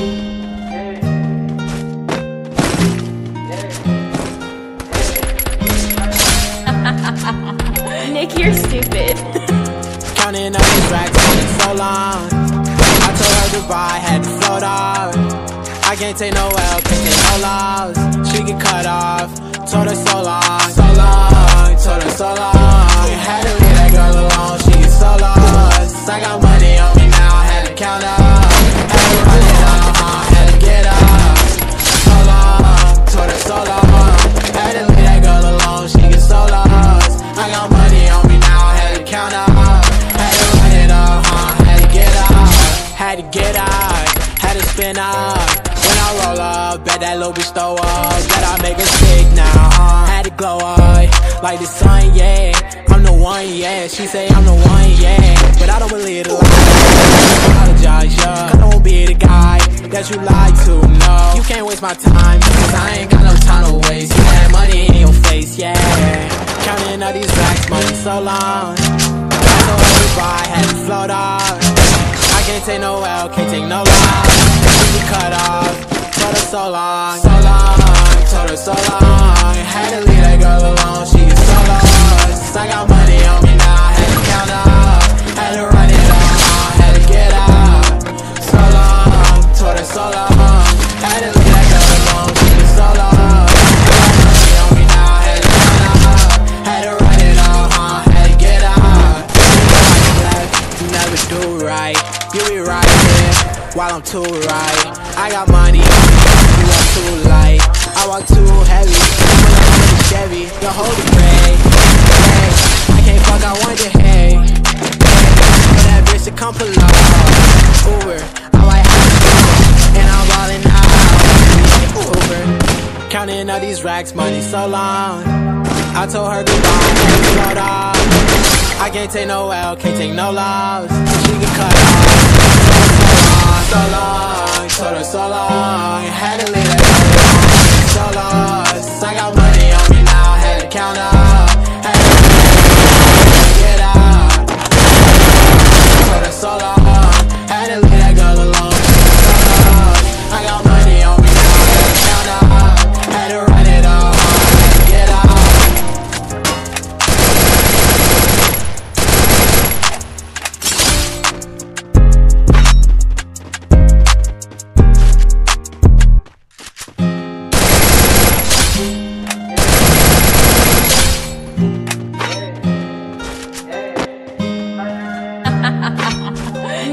Nick, you're stupid. Counting up been so long. I told her goodbye, had to float off. I can't take no L, can't take no loss. She get cut off. Told her so long, so long. Told her so long. Had to leave that girl alone, she get so lost. I got money had to count. Had to run it up, uh, had to get up. Had to get up, had to spin up. When I roll up, bet that little bitch throw up. Bet I make her sick now, uh. Had to glow up, like the sun, yeah. I'm the one, yeah. She say I'm the one, yeah. But I don't believe the lie. Apologize, yeah. I don't be the guy that you lied to, no. You can't waste my time, cause I ain't got no time to waste. You had money in your face, yeah. These racks, money so long. I told her goodbye, had to float off. I can't take no L, can't take no loss. Be cut off. Told her so long, so long. Told her so long. Had to leave that girl do right. You be right here while I'm too right. I got money you walk too light. I walk too heavy when I'm in the Chevy. The holy gray. Hey, I can't fuck, I want your hey. For that bitch to come pull up. Uber, I like how and I'm ballin' out. Uber, counting all these racks, money so long. I told her goodbye, float off. I can't take no L, can't take no loss. She get cut off. So long, told her so long. Had to leave that. So lost. I got money on me now, had to count up. Had to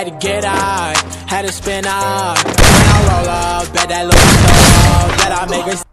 Had to get out. Had to spin up. When I roll up, bet that little up. Bet I make her.